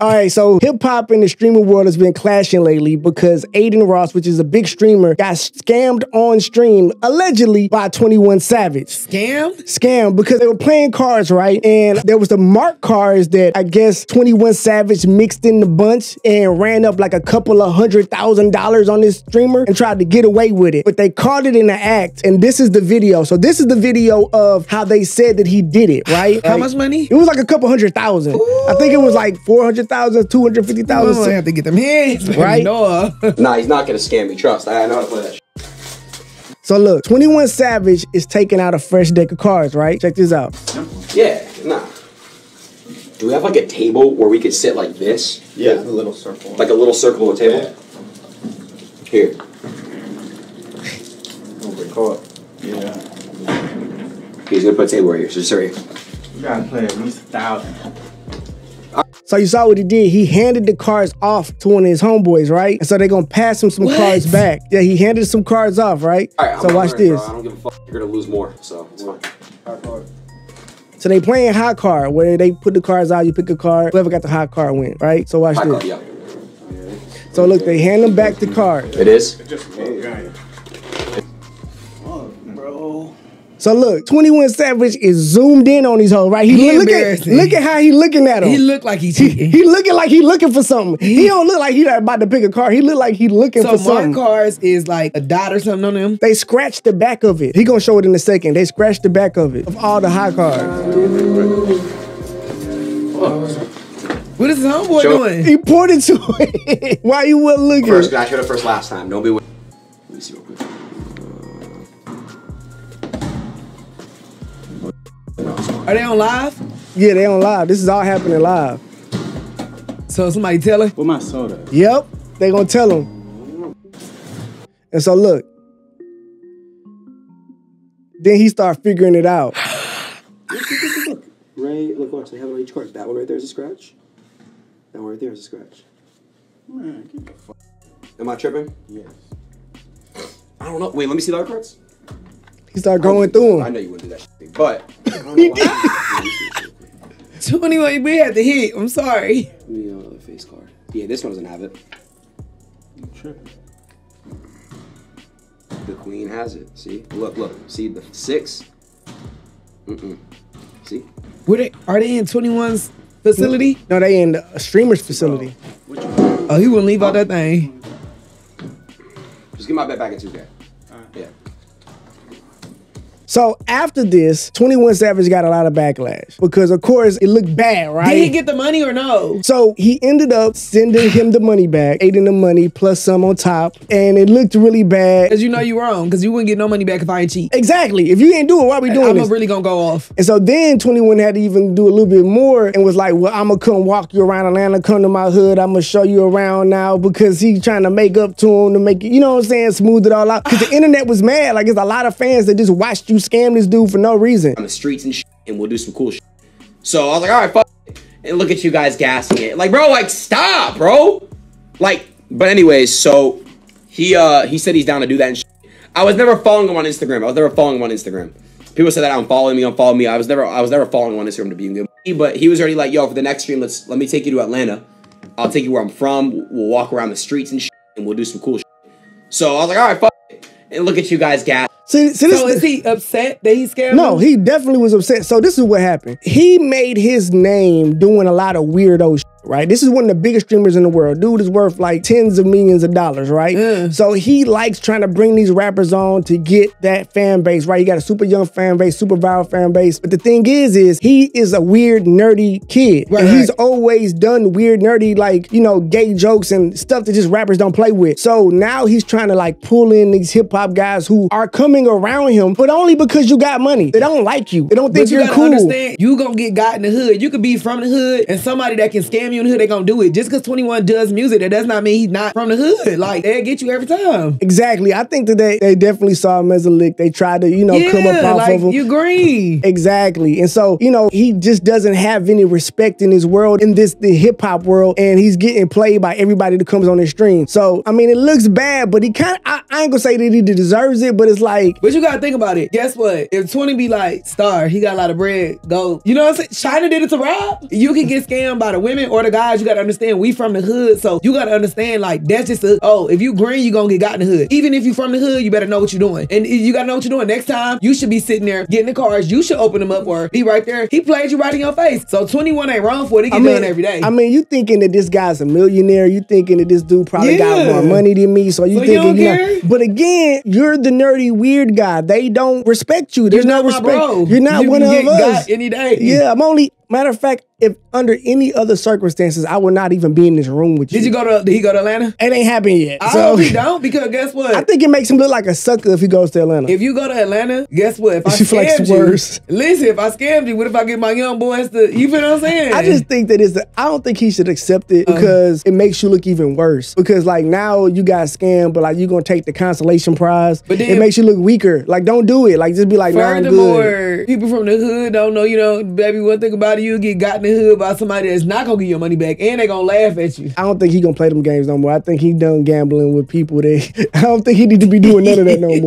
All right, so hip hop in the streaming world has been clashing lately because Adin Ross, which is a big streamer, got scammed on stream allegedly by 21 Savage. Scam? Scam because they were playing cards, right? And there was the mark cards that I guess 21 Savage mixed in the bunch and ran up like a couple of hundred thousand dollars on this streamer and tried to get away with it. But they caught it in the act, and this is the video. So this is the video of how they said that he did it, right? How Like, much money? It was like a couple hundred thousand. I think it was like 400,000, 250,000. I have to get them hands. Right? No. Uh. Nah, he's not gonna scam me. Trust. I know how to play that. So look, 21 Savage is taking out a fresh deck of cards, right? Check this out. Yeah. Nah. Do we have like a table where we could sit like this? Yeah, the little circle. Like a little circle of a table. Here. Oh, record. Yeah. He's gonna put a table right here. So just right here. You gotta play at least a thousand. So you saw what he did. He handed the cards off to one of his homeboys, right? And so they're gonna pass him some What? cards back. Yeah, he handed some cards off, right? All right. I'm so gonna watch bro. this. I don't give a fuck. You're gonna lose more. So it's fine. So they playing high card where they put the cards out, you pick a card, whoever got the high card win, right? So watch High this. card, yeah. So look, they hand them back the card. It is. So look, 21 Savage is zoomed in on these hoes, right? He, He look at look at how he looking at them. He look like he He, cheating. he looking like he looking for something. He don't look like he about to pick a car. He look like he looking So for something. mark cards is like a dot or something on them. They scratched the back of it. He gonna show it in a second. They scratched the back of it of all the high cars. What is his homeboy Show- doing? He pointed to it. Why you wasn't looking? First, I showed it first last time. Don't be. Let me see real quick. Are they on live? Yeah, they on live. This is all happening live. So somebody tell her. Where my soda? Yep, they gonna tell him. And so look. Then he start figuring it out. Right. Look, watch. They have it on each card. That one right there is a scratch. That one right there is a scratch. Man, get the fuck. Am I tripping? Yes. I don't know. Wait, let me see the other cards. He start going through them. I know you wouldn't do that shit, but I don't know why. 21, we had the hit. I'm sorry. Let me uh, the face card. Yeah, this one doesn't have it. You tripping. The queen has it. See? Look, look. See the six? Mm-mm. See? Were they, are they in 21's facility? No, they in the streamer's facility. Which? Oh, he wouldn't leave out that thing. Just get my bet back in 2K. So after this, 21 Savage got a lot of backlash because, of course, it looked bad, right? Did he get the money or no? So he ended up sending him the money back, Adin the money plus some on top, and it looked really bad. Because you know you wrong. Because you wouldn't get no money back if I ain't cheat. Exactly. If you ain't do it, why we doing it? I'm this? really gonna go off. and so then 21 had to even do a little bit more and was like, well, I'm gonna come walk you around Atlanta, come to my hood, I'm gonna show you around now because he's trying to make up to him to make it, you know what I'm saying, smooth it all out. Because the internet was mad. Like, it's a lot of fans that just watched you scam this dude for no reason. On the streets and and we'll do some cool shit. So I was like, all right, fuck it. And look at you guys gassing it. Like, bro, like, stop, bro. Like, but anyways, so he uh he said he's down to do that and shit. I was never following him on Instagram. I was never following him on Instagram. People said that I'm following me, unfollow me. I was never I was never following him on Instagram to be good. But he was already like, yo, for the next stream, let's let me take you to Atlanta. I'll take you where I'm from. We'll walk around the streets and shit, and we'll do some cool shit. So I was like, all right, fuck look at you guys gas. See, see this So is he upset that he scared? No, him? he definitely was upset. So this is what happened. He made his name doing a lot of weirdo shit, right? This is one of the biggest streamers in the world. Dude is worth like tens of millions of dollars, right? Yeah. So he likes trying to bring these rappers on to get that fan base, right? You got a super young fan base, super viral fan base. But the thing is, is he is a weird, nerdy kid. Right, and he's right. always done weird, nerdy, like, you know, gay jokes and stuff that just rappers don't play with. So now he's trying to like pull in these hip hop guys who are coming around him, but only because you got money. They don't like you. They don't think But you you're gotta cool. understand, you gonna get got in the hood. You could be from the hood, and somebody that can scam you in the hood, they gonna do it. Just because 21 does music, that does not mean he's not from the hood. Like, they'll get you every time. Exactly. I think that they, they definitely saw him as a lick. They tried to, you know, come up off like, of him. you green. Exactly. And so, you know, he just doesn't have any respect in his world, in this the hip hop world, and he's getting played by everybody that comes on his stream. So, I mean, it looks bad, but he kind of, I, I ain't gonna say that he deserves it, but it's like, But you gotta think about it. Guess what? If 20 be like, Star, he got a lot of bread, go. You know what I'm saying? China did it to Rob. You can get scammed by the women or Florida guys, you gotta understand we from the hood, so you gotta understand like that's just a oh, if you green, you gonna get got in the hood. Even if you from the hood, you better know what you're doing, and you gotta know what you're doing. Next time, you should be sitting there getting the cars. You should open them up or be right there. He played you right in your face. So 21 ain't wrong for it. He get done every day. I mean, you thinking that this guy's a millionaire? You thinking that this dude probably got more money than me? So you So thinking, you know- but again, you're the nerdy weird guy. They don't respect you. There's no respect. bro. You're not You one of get us. any day. Yeah, I'm only. Matter of fact, if under any other circumstances, I would not even be in this room with you. Did you go to? Did he go to Atlanta? It ain't happened yet. I so hope he don't because guess what? I think it makes him look like a sucker if he goes to Atlanta. If you go to Atlanta, guess what? If I She scammed you, worse. listen. If I scammed you, what if I get my young boys to? You feel what I'm saying? I just think that it's. I don't think he should accept it Uh. because it makes you look even worse. Because like now you got scammed, but like you're gonna take the consolation prize. But then- it makes you look weaker. Like don't do it. Like just be like, nah, I'm good. Furthermore, people from the hood don't know, you know, baby, one thing about it, you get gotten hood by somebody that's not gonna give your money back and they gonna laugh at you. I don't think he gonna play them games no more. I think he done gambling with people that I don't think he need to be doing none of that no more.